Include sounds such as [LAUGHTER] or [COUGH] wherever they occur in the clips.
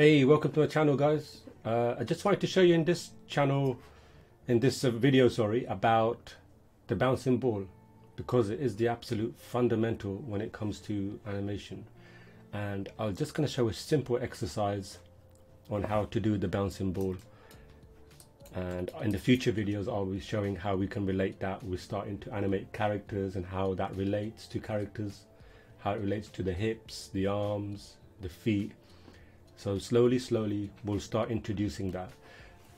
Hey, welcome to my channel guys. Uh, I just wanted to show you in this channel, in this uh, video, sorry, about the bouncing ball because it is the absolute fundamental when it comes to animation. And I'm just going to show a simple exercise on how to do the bouncing ball. And in the future videos, I'll be showing how we can relate that. We're starting to animate characters and how that relates to characters, how it relates to the hips, the arms, the feet. So slowly, slowly, we'll start introducing that.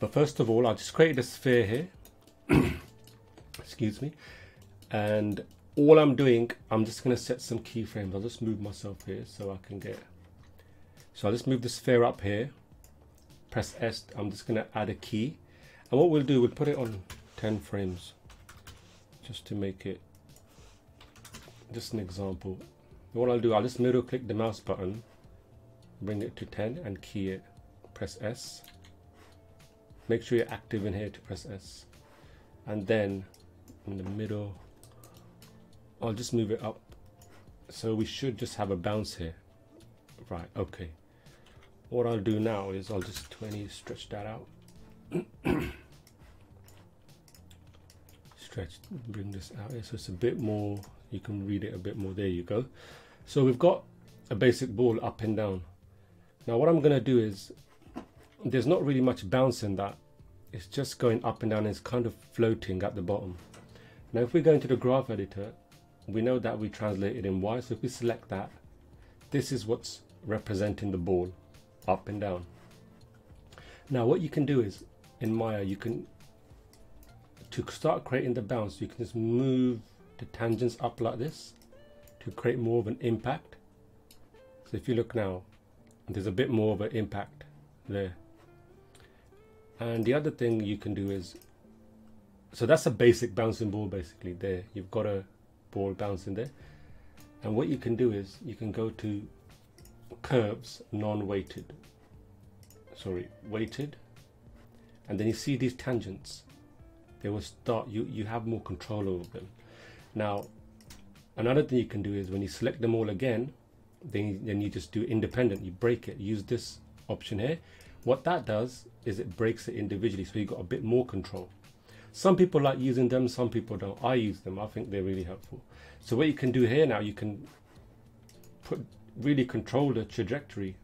But first of all, I'll just create a sphere here. [COUGHS] Excuse me. And all I'm doing, I'm just going to set some keyframes. I'll just move myself here so I can get. So I'll just move the sphere up here. Press S. I'm just going to add a key. And what we'll do, we'll put it on 10 frames just to make it just an example. What I'll do, I'll just middle click the mouse button, bring it to 10 and key it. Press S. Make sure you're active in here to press S. And then in the middle, I'll just move it up. So we should just have a bounce here. Right, okay. What I'll do now is I'll just 20 stretch that out. [COUGHS] stretch bring this out here so it's a bit more you can read it a bit more there you go so we've got a basic ball up and down now what I'm gonna do is there's not really much bounce in that. It's just going up and down it's kind of floating at the bottom. Now if we go into the graph editor we know that we translated in Y. So if we select that this is what's representing the ball up and down. Now what you can do is in Maya you can to start creating the bounce, you can just move the tangents up like this to create more of an impact. So if you look now, there's a bit more of an impact there. And the other thing you can do is, so that's a basic bouncing ball basically there. You've got a ball bouncing there. And what you can do is you can go to curves non-weighted. Sorry, weighted. And then you see these tangents they will start you you have more control over them now another thing you can do is when you select them all again then, then you just do independent. You break it. Use this option here. What that does is it breaks it individually so you've got a bit more control. Some people like using them some people don't. I use them. I think they're really helpful. So what you can do here now you can put really control the trajectory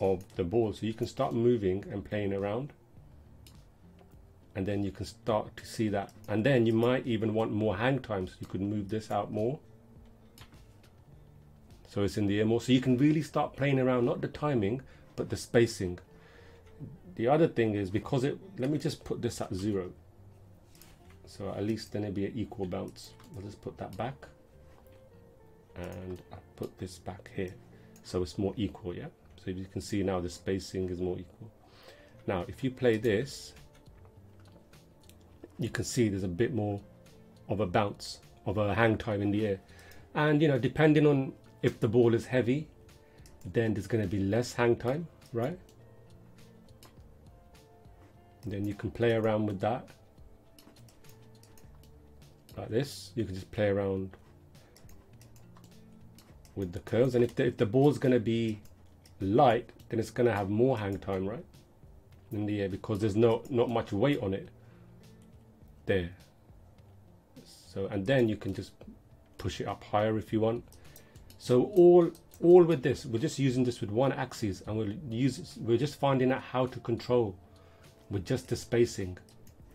of the ball. So you can start moving and playing around. And then you can start to see that. And then you might even want more hang times. You could move this out more so it's in the air more so you can really start playing around not the timing but the spacing. The other thing is because it let me just put this at zero. So at least then it'll be an equal bounce. I'll just put that back. And I put this back here. So it's more equal yeah? So you can see now the spacing is more equal. Now if you play this you can see there's a bit more of a bounce of a hang time in the air. And you know depending on if the ball is heavy then there's going to be less hang time right? And then you can play around with that. Like this you can just play around with the curves. And if the, if the going to be light then it's going to have more hang time right? In the air because there's no not much weight on it there. So and then you can just push it up higher if you want so all all with this we're just using this with one axis and we'll use we're just finding out how to control with just the spacing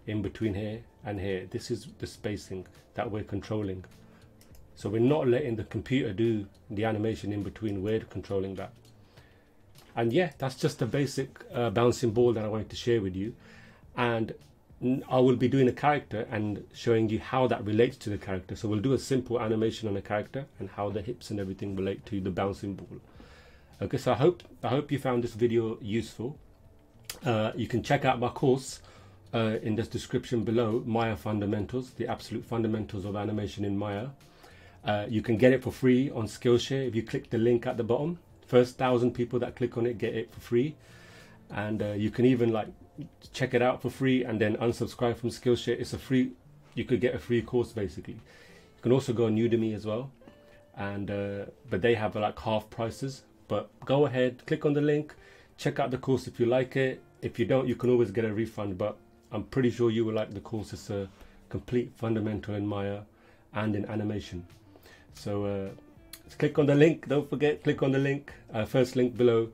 in between here and here. This is the spacing that we're controlling. So we're not letting the computer do the animation in between. We're controlling that. And yeah that's just a basic uh, bouncing ball that I wanted to share with you. And I will be doing a character and showing you how that relates to the character. So we'll do a simple animation on a character and how the hips and everything relate to the bouncing ball. Okay, so I hope I hope you found this video useful. Uh, you can check out my course uh, in the description below, Maya Fundamentals, the absolute fundamentals of animation in Maya. Uh, you can get it for free on Skillshare if you click the link at the bottom. First thousand people that click on it get it for free, and uh, you can even like check it out for free and then unsubscribe from Skillshare. It's a free, you could get a free course basically. You can also go on Udemy as well, and uh, but they have like half prices. But go ahead, click on the link, check out the course if you like it. If you don't, you can always get a refund, but I'm pretty sure you will like the course. It's a complete fundamental in Maya and in animation. So uh, click on the link. Don't forget, click on the link, uh, first link below,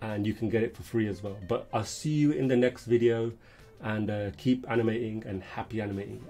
and you can get it for free as well. But I'll see you in the next video and uh, keep animating and happy animating.